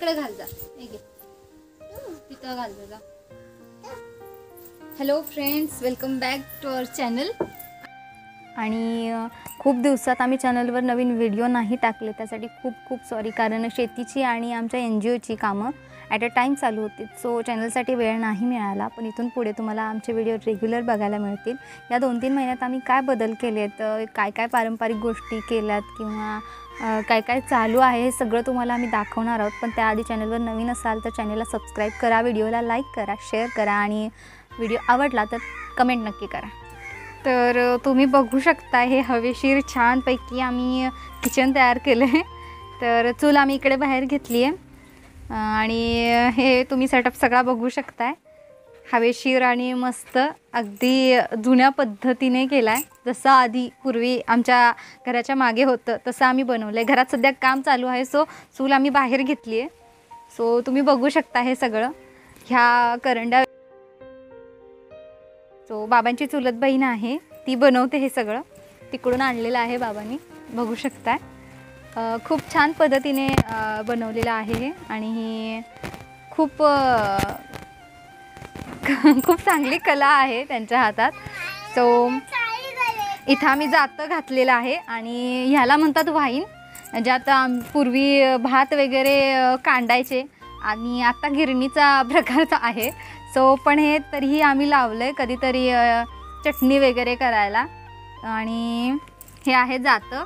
इकडे घाल जा. तिथं घाल जा hello friends welcome back to our channel आणि खूप दिवसात आम्ही चॅनलवर नवीन व्हिडिओ नाही टाकले त्यासाठी खूप खूप सॉरी. कारण शेतीची आणि आमच्या एन जी ओची कामं ॲट अ टाईम चालू होती. सो चॅनलसाठी वेळ नाही मिळाला पण इथून पुढे तुम्हाला आमचे व्हिडिओ रेग्युलर बघायला मिळतील. या दोन तीन महिन्यात आम्ही काय बदल केलेत? काय काय पारंपरिक गोष्टी केल्यात किंवा काय काय चालू आहे हे सगळं तुम्हाला आम्ही दाखवणार आहोत. पण त्याआधी चॅनलवर नवीन असाल तर चॅनलला सबस्क्राईब करा व्हिडिओला लाईक करा शेअर करा आणि व्हिडिओ आवडला तर कमेंट नक्की करा. तर तुम्ही बघू शकता हे हवेशीर छानपैकी आम्ही किचन तयार केलं आहे तर चूल आम्ही इकडे बाहेर घेतली आहे आणि हे तुम्ही सेटअप सगळा बघू शकताय. हवेशीर आणि मस्त अगदी जुन्या पद्धतीने केला आहे जसं आधी पूर्वी आमच्या घराच्या मागे होतं तसं आम्ही बनवलं आहे घरात सध्या काम चालू आहे सो चूल आम्ही बाहेर घेतली आहे सो तुम्ही बघू शकता हे सगळं. ह्या करंड्या सो बाबांची चुलत बहीण आहे ती बनवते हे सगळं. तिकडून आणलेलं आहे बाबांनी. बघू शकताय. खूप छान पद्धतीने बनवलेलं आहे हे. आणि ही खूप खूप चांगली कला आहे त्यांच्या हातात. सो इथं आम्ही जातं घातलेलं आहे. आणि ह्याला म्हणतात वाईन. ज्यात आम पूर्वी भात वगैरे कांडायचे. आणि आत्ता गिरणीचा प्रकारचा आहे. सो पण हे तरीही आम्ही लावलं आहे कधीतरी चटणी वगैरे करायला. आणि हे आहे जातं.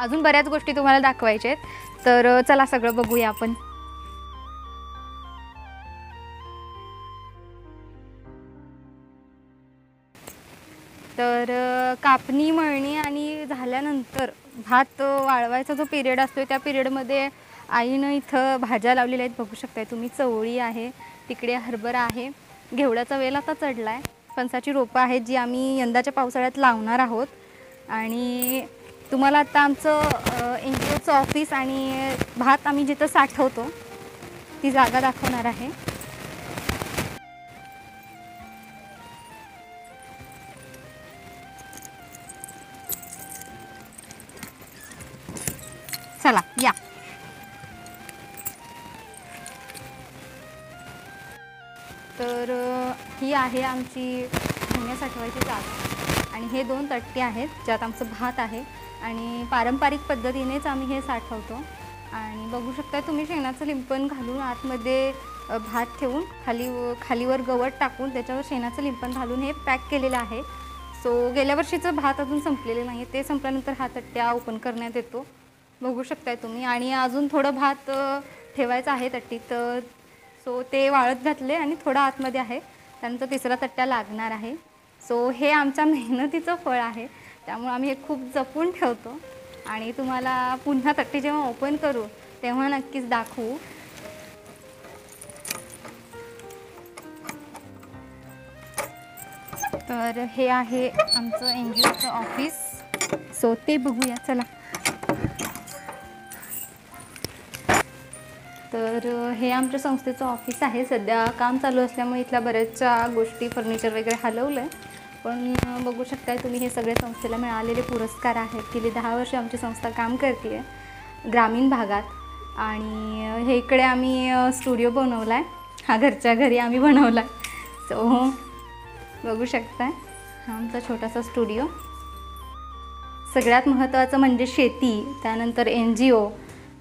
अजून बऱ्याच गोष्टी तुम्हाला दाखवायच्या आहेत. तर चला सगळं बघूया आपण. तर कापणी मळणी आणि झाल्यानंतर भात वाळवायचा जो पिरियड असतो त्या पिरियडमध्ये आईनं इथं भाज्या लावलेल्या आहेत. बघू शकताय तुम्ही चवळी आहे. तिकडे हरभरा आहे. घेवड्याचा वेल आता चढला आहे फणसाची रोपं आहेत जी आम्ही यंदाच्या पावसाळ्यात लावणार आहोत. आणि तुम्हाला आता आमचं एन जी ओचं ऑफिस आणि भात आम्ही जिथं साठवतो ती जागा दाखवणार आहे. चला या. तर ही आहे आमची धान्य साठवायची जात आणि हे दोन तट्टे आहेत ज्यात आमचं भात आहे. आणि पारंपरिक पद्धतीनेच आम्ही हे साठवतो. आणि बघू शकता तुम्ही शेणाचं लिंपण घालून आतमध्ये भात ठेवून खाली खालीवर गवत टाकून त्याच्यावर शेणाचं लिंपण घालून हे पॅक केलेलं आहे. सो गेल्या वर्षीचं भात अजून संपलेलं नाही ते संपल्यानंतर हा तट्ट्या ओपन करण्यात येतो. बघू शकताय तुम्ही. आणि अजून थोडं भात ठेवायचं आहे तट्टीत सो ते वाळत घातले आणि थोडं आतमध्ये आहे. त्यानंतर तिसरा तट्ट्या लागणार आहे. सो हे आमच्या मेहनतीचं फळ आहे. त्यामुळे आम्ही हे खूप जपून ठेवतो. आणि तुम्हाला पुन्हा तट्टी जेव्हा ओपन करू तेव्हा नक्कीच दाखवू. तर हे आहे आमचं एन जी ओचं ऑफिस सो ते बघूया चला. तर हे आमच्या संस्थेचं ऑफिस आहे. सध्या काम चालू असल्यामुळे इथल्या बऱ्याचशा गोष्टी फर्निचर वगैरे हलवलं आहे पण बघू शकताय तुम्ही हे सगळे संस्थेला मिळालेले पुरस्कार आहेत. गेली दहा वर्ष आमची संस्था काम करते आहे ग्रामीण भागात. आणि हे इकडे आम्ही स्टुडिओ बनवला आहे हा घरच्या घरी आम्ही बनवला आहे सो बघू शकताय. हा आमचा छोटासा स्टुडिओ. सगळ्यात महत्त्वाचं म्हणजे शेती त्यानंतर एन जी ओ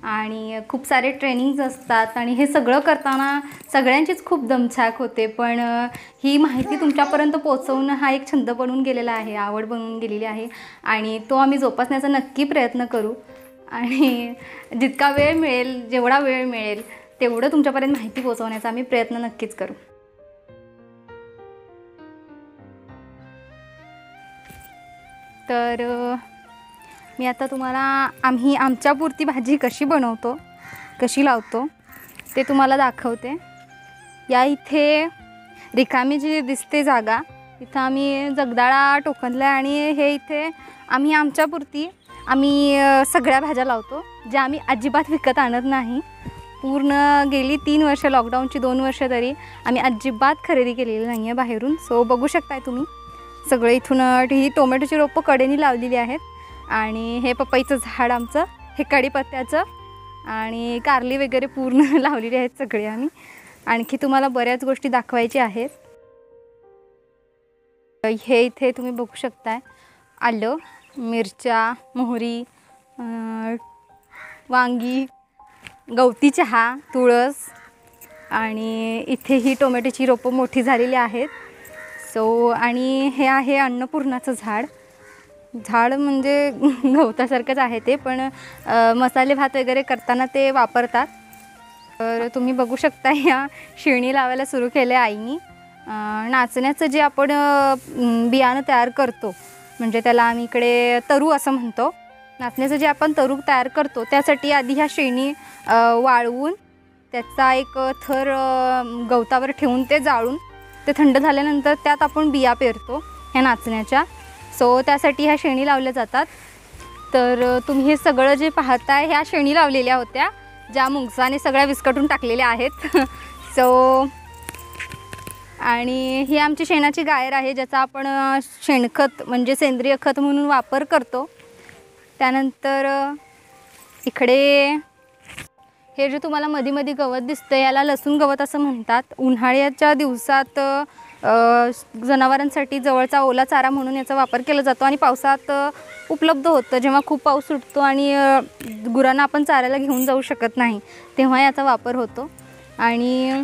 आणि खूप सारे ट्रेनिंग्ज असतात आणि हे सगळं करताना सगळ्यांचीच खूप दमछाक होते. पण ही माहिती तुमच्यापर्यंत पोचवणं हा एक छंद बनून गेलेला आहे आवड बनून गेलेली आहे आणि तो आम्ही जोपासण्याचा नक्की प्रयत्न करू. आणि जितका वेळ मिळेल जेवढा वेळ मिळेल तेवढं तुमच्यापर्यंत माहिती पोचवण्याचा आम्ही प्रयत्न नक्कीच करू. तर मी आता तुम्हाला आम्ही आमच्यापुरती भाजी कशी बनवतो कशी लावतो ते तुम्हाला दाखवते. या इथे रिकामी जी दिसते जागा इथं आम्ही जगदाळा टोकनला आणि हे इथे आम्ही आमच्यापुरती आम्ही सगळ्या भाज्या लावतो ज्या आम्ही अजिबात विकत आणत नाही. पूर्ण गेली तीन वर्ष लॉकडाऊनची दोन वर्ष तरी आम्ही अजिबात खरेदी केलेली नाही आहे बाहेरून. सो बघू शकताय तुम्ही सगळे इथून ही टोमॅटोची रोपं कडेनी लावलेली आहेत. आणि हे पपईचं झाड आमचं हे कढीपत्त्याचं आणि कारली वगैरे पूर्ण लावलेली आहेत सगळे आम्ही. आणखी तुम्हाला बऱ्याच गोष्टी दाखवायच्या आहेत. हे इथे तुम्ही बघू शकताय. आलं मिरच्या मोहरी वांगी गवती चहा तुळस आणि इथे ही टोमॅटोची रोपं मोठी झालेली आहेत. सो आणि हे आहे अन्नपूर्णाचं झाड. झाड म्हणजे गवतासारखंच आहे ते पण मसाले भात वगैरे करताना ते वापरतात. तर तुम्ही बघू शकता या शेणी लावायला सुरू केले आईनी. नाचण्याचं जे आपण बियाणं तयार करतो म्हणजे त्याला आम्ही इकडे तरू असं म्हणतो. नाचण्याचं जे आपण तरू तयार करतो त्यासाठी आधी ह्या शेणी वाळवून त्याचा एक थर गवतावर ठेवून ते जाळून ते थंड झाल्यानंतर त्यात आपण बिया पेरतो ह्या नाचण्याच्या. सो त्यासाठी ह्या शेणी लावल्या जातात. तर तुम्ही हे सगळं जे पाहताय ह्या शेणी लावलेल्या होत्या ज्या मुंगसाने सगळ्या विस्कटून टाकलेल्या आहेत. सो आणि ही आमची शेणाची गायर आहे ज्याचा आपण शेणखत म्हणजे सेंद्रिय खत म्हणून वापर करतो. त्यानंतर इकडे हे जे तुम्हाला मधी मधी गवत दिसतं याला लसूण गवत असं म्हणतात. उन्हाळ्याच्या दिवसात जनावरांसाठी जवळचा ओला चारा म्हणून याचा वापर केला जातो आणि पावसात उपलब्ध होतं. जेव्हा खूप पाऊस सुटतो आणि गुरांना आपण चाऱ्याला घेऊन जाऊ शकत नाही तेव्हा याचा वापर होतो. आणि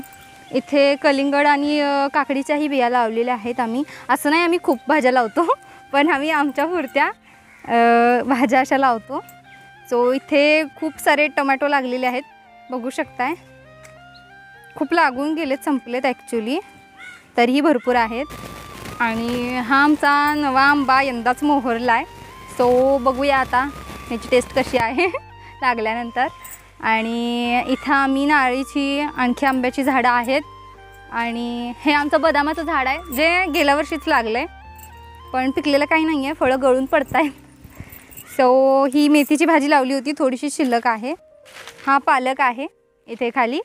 इथे कलिंगड आणि काकडीच्याही बिया लावलेल्या आहेत आम्ही. असं नाही आम्ही खूप भाज्या लावतो पण आम्ही आमच्या पुरत्या भाज्या अशा लावतो. सो इथे खूप सारे टमॅटो लागलेले आहेत. बघू शकताय. खूप लागून गेलेत संपलेत ॲक्च्युली तरीही भरपूर आहेत. आणि हा आमचा नवा आंबा यंदाच मोहरला आहे सो बघूया आता ह्याची टेस्ट कशी आहे लागल्यानंतर. आणि इथं आम्ही नारळीची आणखी आंब्याची झाडं आहेत. आणि हे आमचं बदामाचं झाड आहे जे गेल्या वर्षीच लागलं आहे पण पिकलेलं काही नाही आहे फळं गळून पडत आहेत सो ही मेथीची भाजी लावली होती थोडीशी शिल्लक आहे. हा पालक आहे इथे खाली.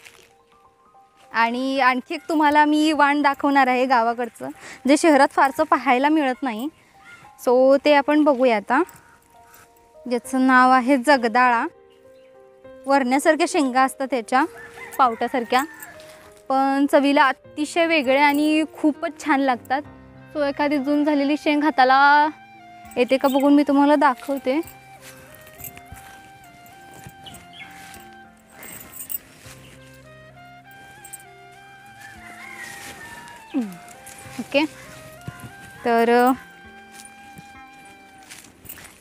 आणि आणखी एक तुम्हाला मी वाण दाखवणार आहे गावाकडचं. जे शहरात फारसं पाहायला मिळत नाही. सो ते आपण बघूया आता. ज्याचं नाव आहे जगदाळा. वरण्यासारख्या शेंगा असतात त्याच्या पावट्यासारख्या. पण चवीला अतिशय वेगळे आणि खूपच छान लागतात. सो एखादी जून झालेली शेंग हाताला येते का बघून मी तुम्हाला दाखवते. ओके. तर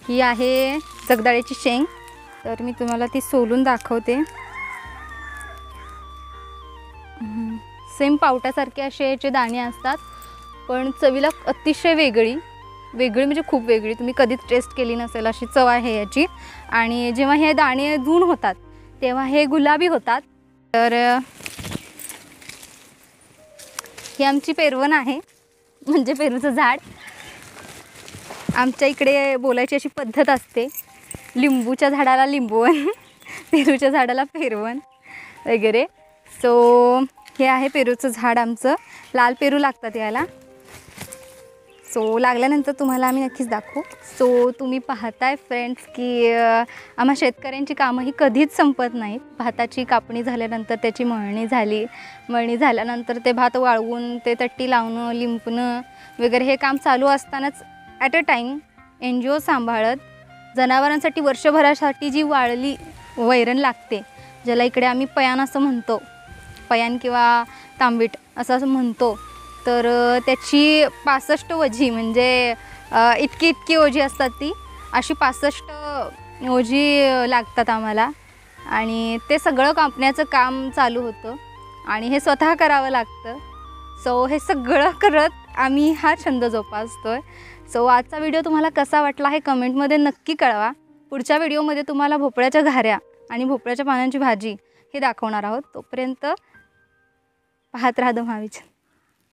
ही आहे जगदाळ्याची शेंग. तर मी तुम्हाला ती सोलून दाखवते. सेम पावटासारखे असे याचे दाणे असतात पण चवीला अतिशय वेगळी. वेगळी म्हणजे खूप वेगळी. तुम्ही कधीच टेस्ट केली नसेल अशी चव आहे याची. आणि जेव्हा हे दाणे जून होतात तेव्हा हे गुलाबी होतात. तर ही आमची पेरवण आहे. म्हणजे पेरूचं झाड. आमच्या इकडे बोलायची अशी पद्धत असते. लिंबूच्या झाडाला लिंबवण पेरूच्या झाडाला पेरवण वगैरे. सो हे आहे पेरूचं झाड आमचं. लाल पेरू लागतात याला. सो लागल्यानंतर तुम्हाला आम्ही नक्कीच दाखवू. सो तुम्ही पाहताय फ्रेंड्स की आम्हा शेतकऱ्यांची कामं ही कधीच संपत नाहीत. भाताची कापणी झाल्यानंतर त्याची मळणी झाली. मळणी झाल्यानंतर ते भात वाळवून ते तट्टी लावणं लिंपणं वगैरे हे काम चालू असतानाच at a time N G O सांभाळत जनावरांसाठी वर्षभरासाठी जी वाळली वैरण लागते ज्याला इकडे आम्ही पयान असं म्हणतो. पयान किंवा तांबीट असं असं म्हणतो. तर त्याची पासष्ट वजी म्हणजे इतकी इतकी ओझी असतात ती. अशी पासष्ट ओझी लागतात आम्हाला. आणि ते सगळं कापण्याचं काम चालू होतं. आणि हे स्वतः करावं लागतं. सो हे सगळं करत आम्ही हा छंद जोपासतो आहे सो आजचा व्हिडिओ तुम्हाला कसा वाटला हे कमेंटमध्ये नक्की कळवा. पुढच्या व्हिडिओमध्ये तुम्हाला भोपळ्याच्या घाऱ्या आणि भोपळ्याच्या पानांची भाजी हे दाखवणार आहोत. तोपर्यंत पाहत राहा विचार